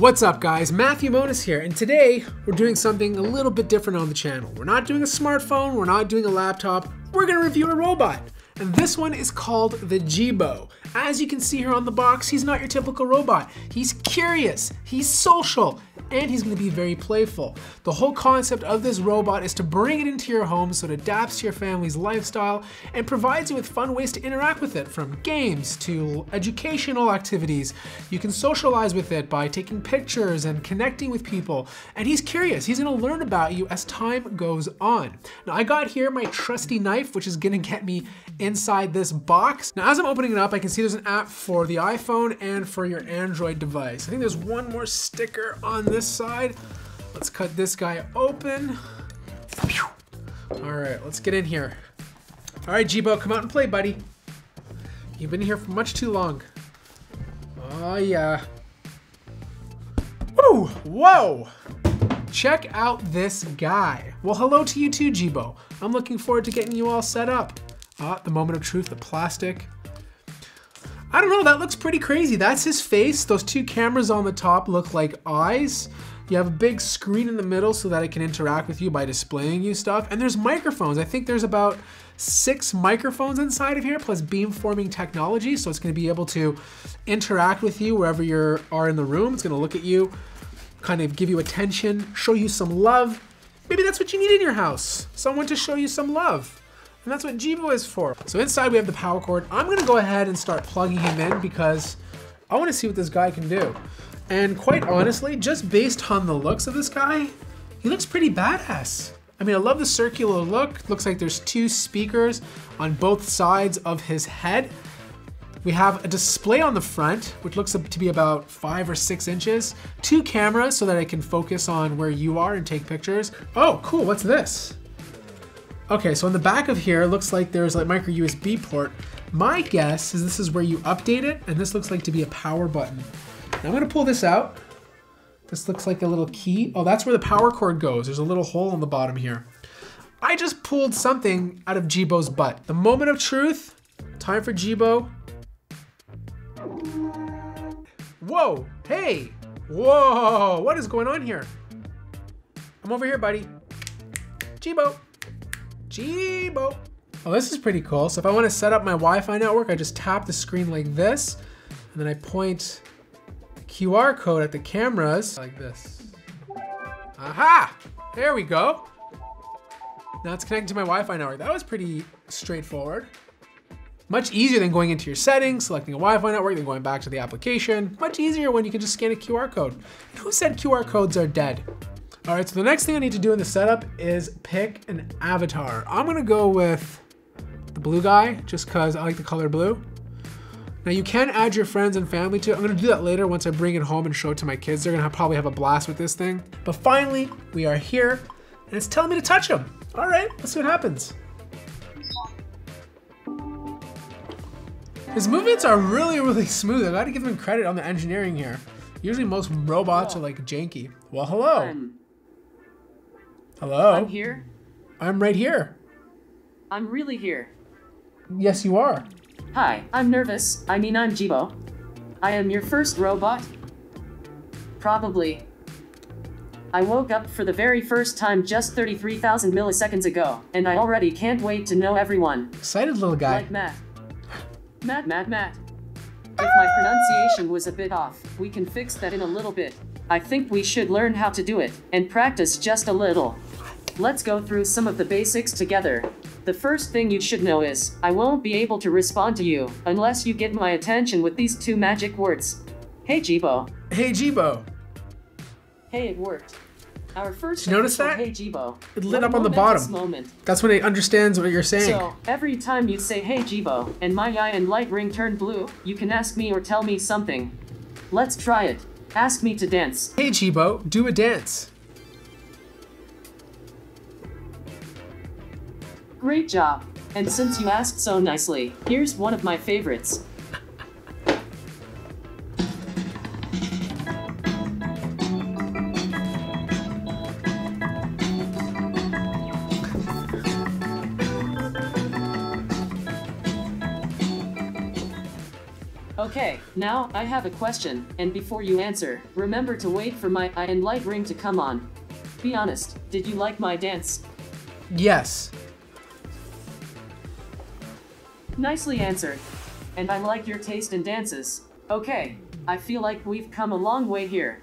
What's up guys, Matthew Moniz here, and today we're doing something a little bit different on the channel. We're not doing a smartphone, we're not doing a laptop, we're gonna review a robot. And this one is called the Jibo. As you can see here on the box, he's not your typical robot. He's curious, he's social, and he's gonna be very playful. The whole concept of this robot is to bring it into your home so it adapts to your family's lifestyle and provides you with fun ways to interact with it, from games to educational activities. You can socialize with it by taking pictures and connecting with people. And he's curious, he's gonna learn about you as time goes on. Now I got here my trusty knife, which is gonna get me inside this box. Now as I'm opening it up, I can see there's an app for the iPhone and for your Android device. I think there's one more sticker on this side. Let's cut this guy open. All right, let's get in here. All right, Jibo, come out and play, buddy. You've been here for much too long. Oh, yeah. Woo! Whoa! Check out this guy. Well, hello to you too, Jibo. I'm looking forward to getting you all set up. The moment of truth, the plastic. I don't know, that looks pretty crazy. That's his face. Those two cameras on the top look like eyes. You have a big screen in the middle so that it can interact with you by displaying you stuff. And there's microphones. I think there's about six microphones inside of here, plus beamforming technology. So it's gonna be able to interact with you wherever you are in the room. It's gonna look at you, kind of give you attention, show you some love. Maybe that's what you need in your house. Someone to show you some love. And that's what Jibo is for. So inside we have the power cord. I'm gonna go ahead and start plugging him in because I wanna see what this guy can do. And quite honestly, just based on the looks of this guy, he looks pretty badass. I mean, I love the circular look. Looks like there's two speakers on both sides of his head. We have a display on the front, which looks to be about five or six inches. Two cameras so that I can focus on where you are and take pictures. Oh, cool, what's this? Okay, so in the back of here, looks like there's like micro USB port. My guess is this is where you update it, and this looks like to be a power button. Now I'm gonna pull this out. This looks like a little key. Oh, that's where the power cord goes. There's a little hole on the bottom here. I just pulled something out of Jibo's butt. The moment of truth, time for Jibo. Whoa, hey, whoa, what is going on here? I'm over here, buddy. Jibo. Jibo. Oh, this is pretty cool. So if I want to set up my Wi-Fi network, I just tap the screen like this, and then I point the QR code at the cameras like this. Aha! There we go. Now it's connecting to my Wi-Fi network. That was pretty straightforward. Much easier than going into your settings, selecting a Wi-Fi network, then going back to the application. Much easier when you can just scan a QR code. Who said QR codes are dead? All right, so the next thing I need to do in the setup is pick an avatar. I'm gonna go with the blue guy, just cause I like the color blue. Now you can add your friends and family to it. I'm gonna do that later once I bring it home and show it to my kids. They're gonna have, probably have a blast with this thing. But finally, we are here, and it's telling me to touch him. All right, let's see what happens. His movements are really, really smooth. I gotta give him credit on the engineering here. Usually most robots are like janky. Well, hello. Hello. I'm here. I'm right here. I'm really here. Yes, you are. Hi, I'm nervous. I mean, I'm Jibo. I am your first robot. Probably. I woke up for the very first time just 33,000 milliseconds ago, and I already can't wait to know everyone. Excited little guy. Like Matt. Matt, Matt, Matt. If my pronunciation was a bit off, we can fix that in a little bit. I think we should learn how to do it, and practice just a little. Let's go through some of the basics together. The first thing you should know is, I won't be able to respond to you, unless you get my attention with these two magic words. Hey Jibo. Hey, Jibo. Hey, it worked. Our first Did you notice that? Hey Jibo. It lit What up on the bottom. Moment. That's when it understands what you're saying. So, every time you say hey Jibo, and my eye and light ring turn blue, you can ask me or tell me something. Let's try it. Ask me to dance. hey, Jibo, do a dance. Great job. And since you asked so nicely, here's one of my favorites. Okay, now I have a question, and before you answer, remember to wait for my eye and light ring to come on. Be honest, did you like my dance? Yes. Nicely answered. And I like your taste in dances. Okay, I feel like we've come a long way here.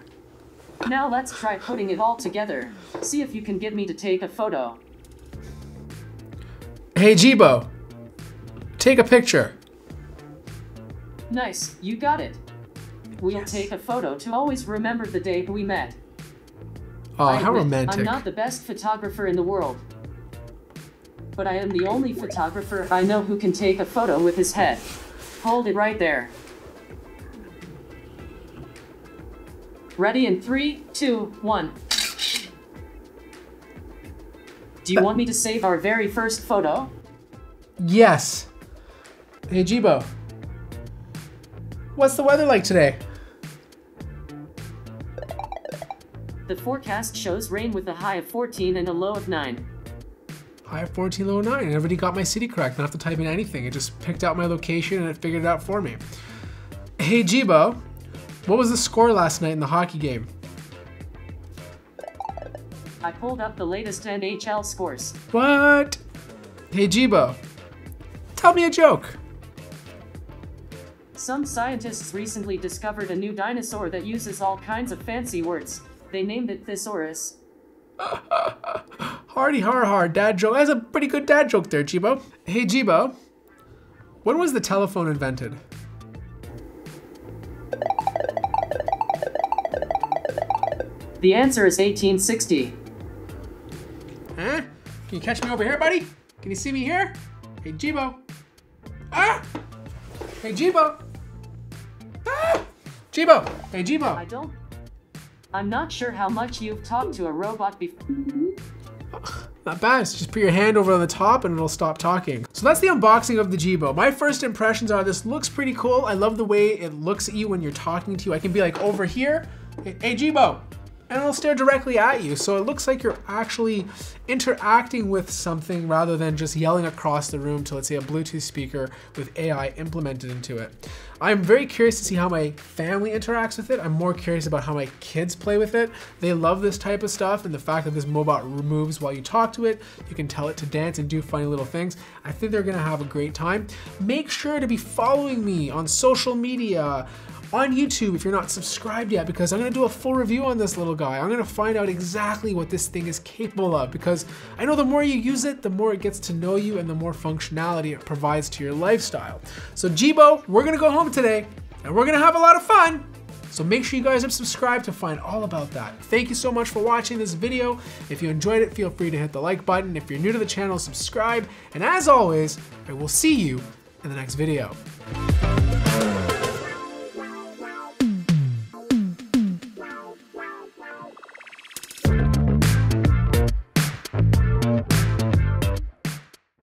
Now let's try putting it all together. See if you can get me to take a photo. Hey, Jibo. Take a picture. Nice, you got it. We'll take a photo to always remember the day we met. Oh, I how admit, romantic. I'm not the best photographer in the world. But I am the only photographer I know who can take a photo with his head. Hold it right there. Ready in three, two, one. Do you want me to save our very first photo? Yes. Hey, Jibo. What's the weather like today? The forecast shows rain with a high of 14 and a low of 9. High have 14, low of 9. Everybody got my city correct. Don't have to type in anything. It just picked out my location and it figured it out for me. Hey, Jibo. What was the score last night in the hockey game? I pulled up the latest NHL scores. What? Hey, Jibo. Tell me a joke. Some scientists recently discovered a new dinosaur that uses all kinds of fancy words. They named it Thesaurus. Hardy har har, dad joke. That's a pretty good dad joke there, Jibo. Hey, Jibo. When was the telephone invented? The answer is 1860. Huh? Can you catch me over here, buddy? Can you see me here? Hey, Jibo. Ah! Hey, Jibo. Ah! Jibo. Hey, Jibo. I don't. I'm not sure how much you've talked to a robot before. Not bad. Just put your hand over on the top and it'll stop talking. So that's the unboxing of the Jibo. My first impressions are this looks pretty cool. I love the way it looks at you when you're talking to you. I can be like over here. Hey, hey Jibo. And it'll stare directly at you. So it looks like you're actually interacting with something rather than just yelling across the room to, let's say, a Bluetooth speaker with AI implemented into it. I'm very curious to see how my family interacts with it. I'm more curious about how my kids play with it. They love this type of stuff and the fact that this Mobot moves while you talk to it. You can tell it to dance and do funny little things. I think they're gonna have a great time. Make sure to be following me on social media, on YouTube if you're not subscribed yet because I'm gonna do a full review on this little guy. I'm gonna find out exactly what this thing is capable of because I know the more you use it, the more it gets to know you and the more functionality it provides to your lifestyle. So Jibo, we're gonna go home today and we're gonna have a lot of fun. So make sure you guys are subscribed to find all about that. Thank you so much for watching this video. If you enjoyed it, feel free to hit the like button. If you're new to the channel, subscribe. And as always, I will see you in the next video.